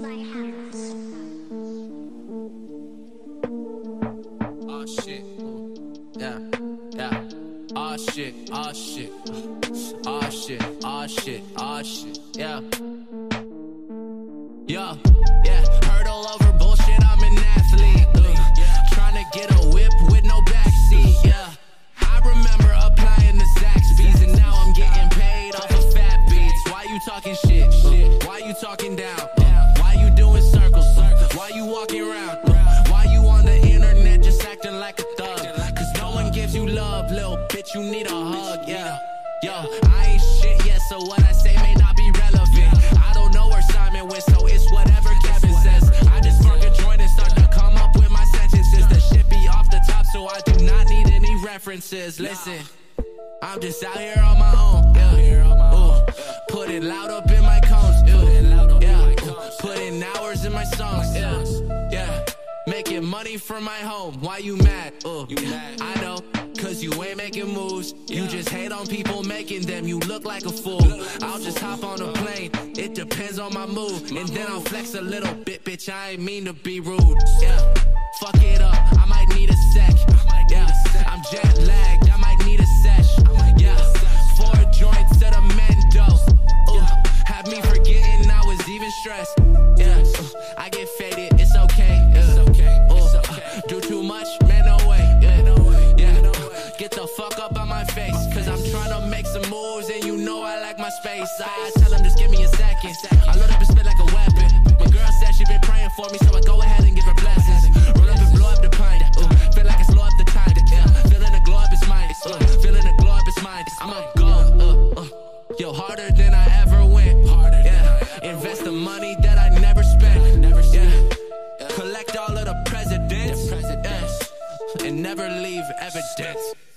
my house. Shit. Yeah. Yeah. Ah, shit. Ah, shit. Shit. Shit. Shit. Yeah. Yeah. Hurdle over bullshit. I'm an athlete. Uh, Trying to get a whip with no backseat. I remember applying the Zaxby's and now I'm getting paid off of fat beats. Why you talking shit? Why you talking down? Uh, why you walking around? Why you on the internet just acting like a thug? Cause no one gives you love, little bitch. You need a hug, yeah. Yo, I ain't shit yet, so what I say may not be relevant. I don't know where Simon went, so it's whatever Kevin says. I just spark a joint and start to come up with my sentences. The shit be off the top, so I do not need any references. Listen, I'm just out here on my own. Yeah. In my songs. Yeah. Yeah. Making money from my home. Why you mad? Uh. Ooh. I know. Cause you ain't making moves. You just hate on people making them. You look like a fool. I'll just hop on a plane. It depends on my mood. And then I'll flex a little bit, bitch. I ain't mean to be rude. Yeah. Fuck it up. Cause I'm trying to make some moves and you know I like my space. I tell him just give me a second. I load up and spit like a weapon. My girl said she been praying for me, so I go ahead and give her blessings. Roll up and blow up the pint. Ooh, feel like it's low up the time. Yeah, feeling the glow up is mine. Uh, feeling the glow up is mine. I'ma go. Uh, uh, yo, harder than I ever went. Harder. Yeah, invest the money that I never spent. Never Yeah, collect all of the presidents. And never leave evidence.